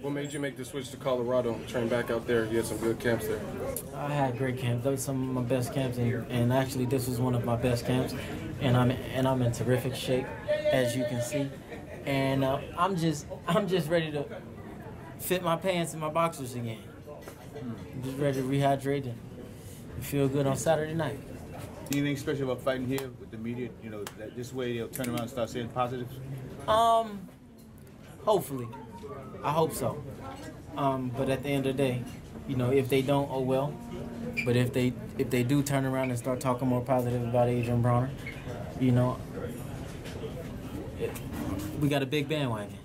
What made you make the switch to Colorado and train back out there? You had some good camps there. I had great camps. Those were some of my best camps, and, and actually this was one of my best camps. And I'm and I'm in terrific shape, as you can see. And uh, I'm just I'm just ready to fit my pants and my boxers again. I'm just ready to rehydrate and feel good on Saturday night. Anything special about fighting here with the media? You know, that this way they'll turn around and start saying positives. Um, hopefully, I hope so. Um, but at the end of the day, you know, if they don't, oh well. But if they if they do turn around and start talking more positive about Adrien Broner, you know, it, we got a big bandwagon.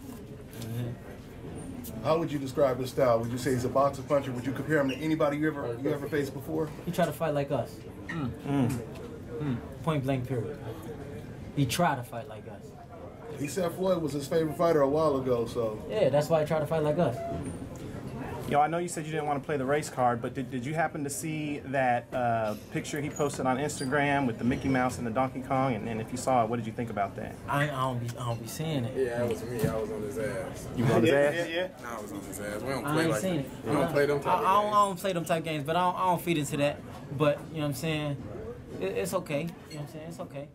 How would you describe his style? Would you say he's a boxer puncher? Would you compare him to anybody you ever you ever faced before? He tried to fight like us. Hmm. Hmm. Hmm. Point blank, period. He tried to fight like us. He said Floyd was his favorite fighter a while ago, so Yeah, that's why he tried to fight like us. Yo, I know you said you didn't want to play the race card, but did, did you happen to see that uh, picture he posted on Instagram with the Mickey Mouse and the Donkey Kong? And, and if you saw it, what did you think about that? I, I don't be I don't be seeing it. Yeah, that was me. I was on his ass. You on his Yeah, ass? yeah, yeah. Nah, I was on his ass. We don't I play ain't like seen that. it. We don't play them type I, I, don't, I don't play them type games, but I don't, I don't feed into that. But you know what I'm saying? It, it's okay. You know what I'm saying? It's okay.